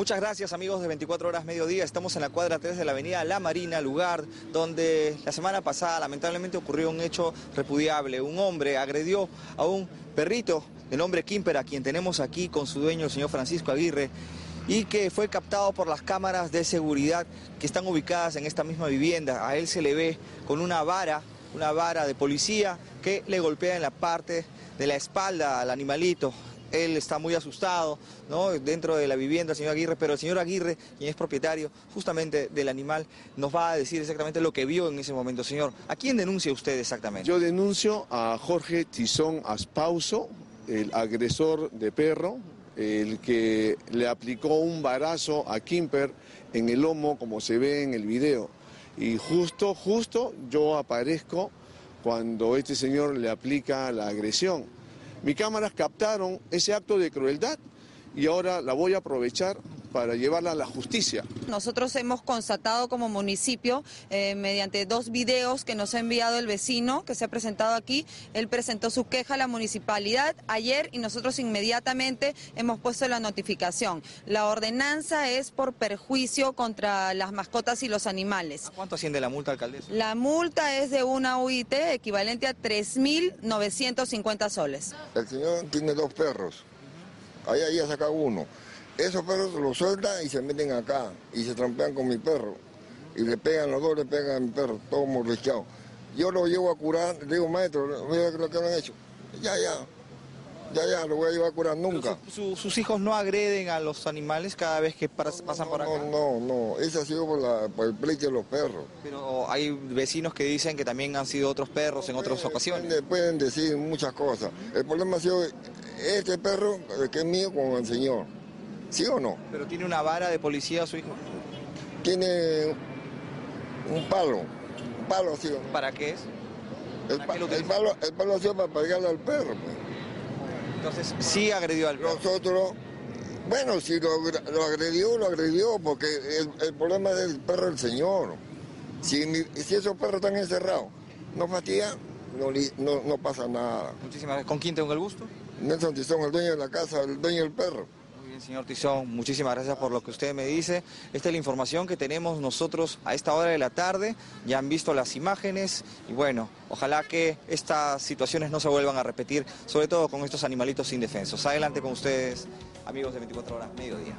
Muchas gracias amigos de 24 horas mediodía. Estamos en la cuadra 3 de la avenida La Marina, lugar donde la semana pasada lamentablemente ocurrió un hecho repudiable. Un hombre agredió a un perrito de nombre Kimper, a quien tenemos aquí con su dueño, el señor Francisco Aguirre, y que fue captado por las cámaras de seguridad que están ubicadas en esta misma vivienda. A él se le ve con una vara, una vara de policía que le golpea en la parte de la espalda al animalito él está muy asustado ¿no? dentro de la vivienda, señor Aguirre, pero el señor Aguirre, quien es propietario justamente del animal, nos va a decir exactamente lo que vio en ese momento. Señor, ¿a quién denuncia usted exactamente? Yo denuncio a Jorge Tizón Aspauso, el agresor de perro, el que le aplicó un barazo a Kimper en el lomo, como se ve en el video. Y justo, justo yo aparezco cuando este señor le aplica la agresión. Mis cámaras captaron ese acto de crueldad y ahora la voy a aprovechar para llevarla a la justicia. Nosotros hemos constatado como municipio, eh, mediante dos videos que nos ha enviado el vecino que se ha presentado aquí, él presentó su queja a la municipalidad ayer y nosotros inmediatamente hemos puesto la notificación. La ordenanza es por perjuicio contra las mascotas y los animales. ¿A cuánto asciende la multa, alcaldesa? La multa es de una UIT equivalente a 3.950 soles. El señor tiene dos perros. Ahí ya saca uno. Esos perros los sueltan y se meten acá y se trampean con mi perro. Y le pegan los dos, le pegan a mi perro, todo morrecheado. Yo lo llevo a curar, le digo, maestro, mira lo que han hecho. Ya, ya, ya, ya, lo voy a llevar a curar nunca. Su, ¿Sus hijos no agreden a los animales cada vez que pasan no, por acá? No, no, no, eso ha sido por, la, por el pleito de los perros. Pero hay vecinos que dicen que también han sido otros perros en otras ocasiones. Pueden, pueden decir muchas cosas. El problema ha sido este perro, que es mío, con el señor. ¿Sí o no? Pero tiene una vara de policía su hijo. Tiene un palo, un palo así. ¿Para qué es? El, ¿Para pa- qué lo el utiliza? palo, el palo ha sido para pegarle al perro. pues. Entonces sí agredió al perro. Nosotros, bueno, si lo, agredió, lo agredió, porque el, el problema del perro es el señor. Si, si esos perros están encerrados, no fastidian, no, li- no, no pasa nada. Muchísimas gracias. ¿Con quién tengo el gusto? Nelson Tizón, el dueño de la casa, el dueño del perro. Señor Tizón, muchísimas gracias por lo que usted me dice. Esta es la información que tenemos nosotros a esta hora de la tarde. Ya han visto las imágenes y bueno, ojalá que estas situaciones no se vuelvan a repetir, sobre todo con estos animalitos indefensos. Adelante con ustedes, amigos de 24 horas, mediodía.